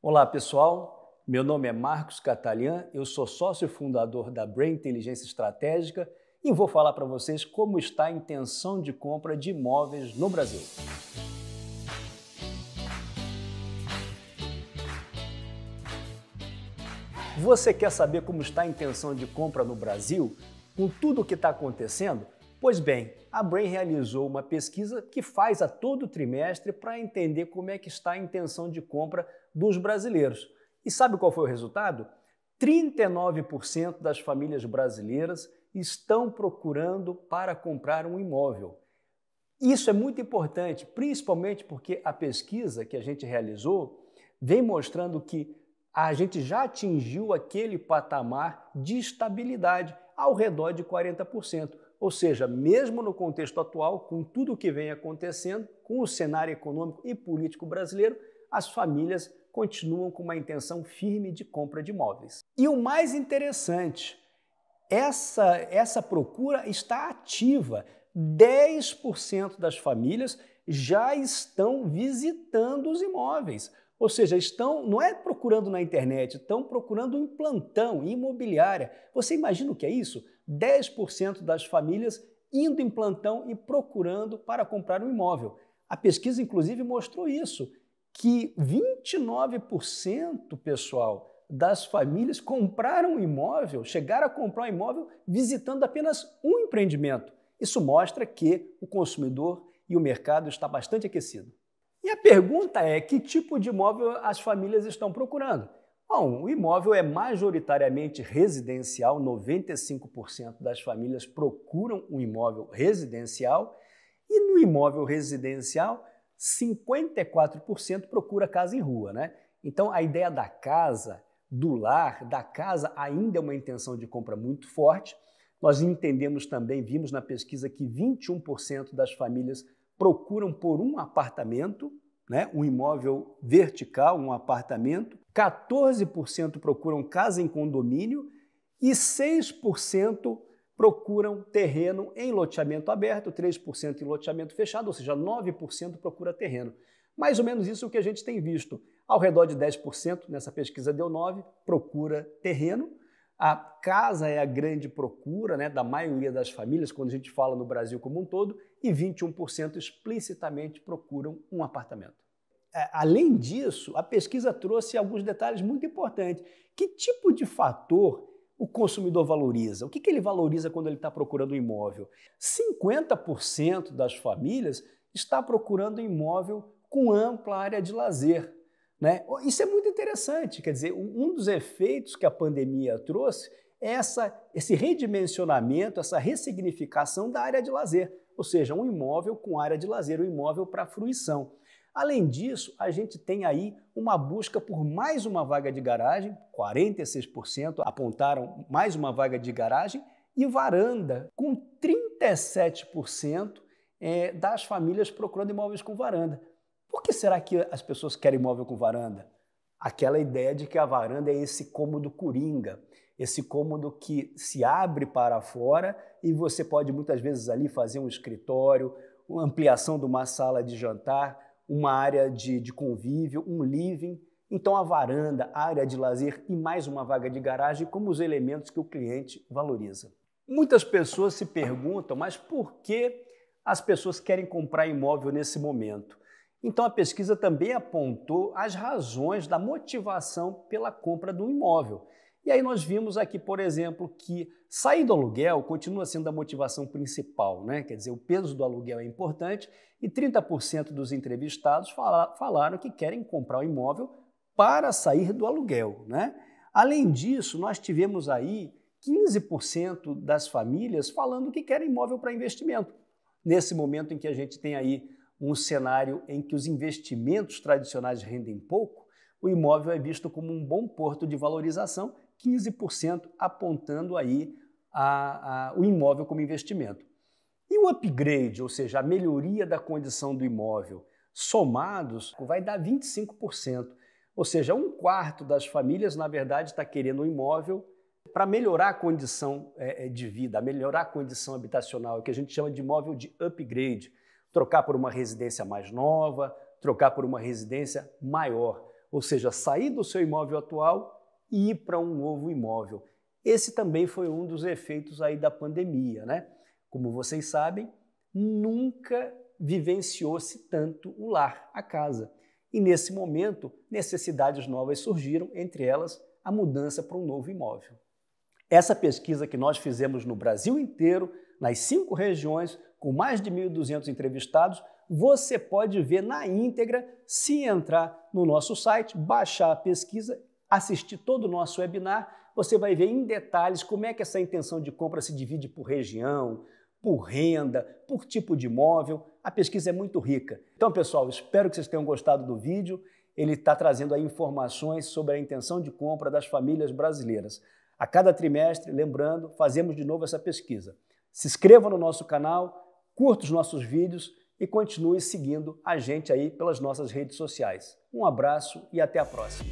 Olá pessoal, meu nome é Marcos Catalian, eu sou sócio fundador da Brain Inteligência Estratégica e vou falar para vocês como está a intenção de compra de imóveis no Brasil. Você quer saber como está a intenção de compra no Brasil? Com tudo o que está acontecendo? Pois bem, a Brain realizou uma pesquisa que faz a todo trimestre para entender como é que está a intenção de compra dos brasileiros. E sabe qual foi o resultado? 39% das famílias brasileiras estão procurando para comprar um imóvel. Isso é muito importante, principalmente porque a pesquisa que a gente realizou vem mostrando que a gente já atingiu aquele patamar de estabilidade ao redor de 40%. Ou seja, mesmo no contexto atual, com tudo o que vem acontecendo, com o cenário econômico e político brasileiro, as famílias continuam com uma intenção firme de compra de imóveis. E o mais interessante, essa, essa procura está ativa. 10% das famílias já estão visitando os imóveis. Ou seja, estão não é procurando na internet, estão procurando em plantão, imobiliária. Você imagina o que é isso? 10% das famílias indo em plantão e procurando para comprar um imóvel. A pesquisa, inclusive, mostrou isso, que 29%, pessoal, das famílias compraram um imóvel, chegaram a comprar um imóvel visitando apenas um empreendimento. Isso mostra que o consumidor e o mercado está bastante aquecido. E a pergunta é: que tipo de imóvel as famílias estão procurando? Bom, o imóvel é majoritariamente residencial, 95% das famílias procuram um imóvel residencial, e no imóvel residencial, 54% procura casa em rua, né? Então a ideia da casa, do lar, da casa ainda é uma intenção de compra muito forte. Nós entendemos também, vimos na pesquisa que 21% das famílias procuram por um apartamento, né, um imóvel vertical, um apartamento, 14% procuram casa em condomínio e 6% procuram terreno em loteamento aberto, 3% em loteamento fechado, ou seja, 9% procura terreno. Mais ou menos isso que a gente tem visto. Ao redor de 10%, nessa pesquisa deu 9%, procura terreno, a casa é a grande procura né, da maioria das famílias, quando a gente fala no Brasil como um todo, e 21% explicitamente procuram um apartamento. É, além disso, a pesquisa trouxe alguns detalhes muito importantes. Que tipo de fator o consumidor valoriza? O que, que ele valoriza quando ele está procurando um imóvel? 50% das famílias está procurando um imóvel com ampla área de lazer. Né? Isso é muito interessante, quer dizer, um dos efeitos que a pandemia trouxe é essa, esse redimensionamento, essa ressignificação da área de lazer, ou seja, um imóvel com área de lazer, um imóvel para fruição. Além disso, a gente tem aí uma busca por mais uma vaga de garagem, 46% apontaram mais uma vaga de garagem, e varanda, com 37% é, das famílias procurando imóveis com varanda. Por que será que as pessoas querem imóvel com varanda? Aquela ideia de que a varanda é esse cômodo coringa, esse cômodo que se abre para fora e você pode muitas vezes ali fazer um escritório, uma ampliação de uma sala de jantar, uma área de, de convívio, um living. Então a varanda, a área de lazer e mais uma vaga de garagem como os elementos que o cliente valoriza. Muitas pessoas se perguntam, mas por que as pessoas querem comprar imóvel nesse momento? Então a pesquisa também apontou as razões da motivação pela compra do imóvel. E aí nós vimos aqui, por exemplo, que sair do aluguel continua sendo a motivação principal, né? Quer dizer, o peso do aluguel é importante e 30% dos entrevistados falaram que querem comprar o um imóvel para sair do aluguel, né? Além disso, nós tivemos aí 15% das famílias falando que querem imóvel para investimento. Nesse momento em que a gente tem aí um cenário em que os investimentos tradicionais rendem pouco, o imóvel é visto como um bom porto de valorização, 15% apontando aí a, a, o imóvel como investimento. E o upgrade, ou seja, a melhoria da condição do imóvel, somados, vai dar 25%. Ou seja, um quarto das famílias, na verdade, está querendo um imóvel para melhorar a condição é, é, de vida, melhorar a condição habitacional, que a gente chama de imóvel de upgrade trocar por uma residência mais nova, trocar por uma residência maior. ou seja, sair do seu imóvel atual ir para um novo imóvel. Esse também foi um dos efeitos aí da pandemia, né? Como vocês sabem, nunca vivenciou-se tanto o lar, a casa. E nesse momento, necessidades novas surgiram, entre elas a mudança para um novo imóvel. Essa pesquisa que nós fizemos no Brasil inteiro, nas cinco regiões, com mais de 1.200 entrevistados, você pode ver na íntegra se entrar no nosso site, baixar a pesquisa, assistir todo o nosso webinar. Você vai ver em detalhes como é que essa intenção de compra se divide por região, por renda, por tipo de imóvel. A pesquisa é muito rica. Então, pessoal, espero que vocês tenham gostado do vídeo. Ele está trazendo aí informações sobre a intenção de compra das famílias brasileiras. A cada trimestre, lembrando, fazemos de novo essa pesquisa. Se inscreva no nosso canal, curta os nossos vídeos e continue seguindo a gente aí pelas nossas redes sociais. Um abraço e até a próxima.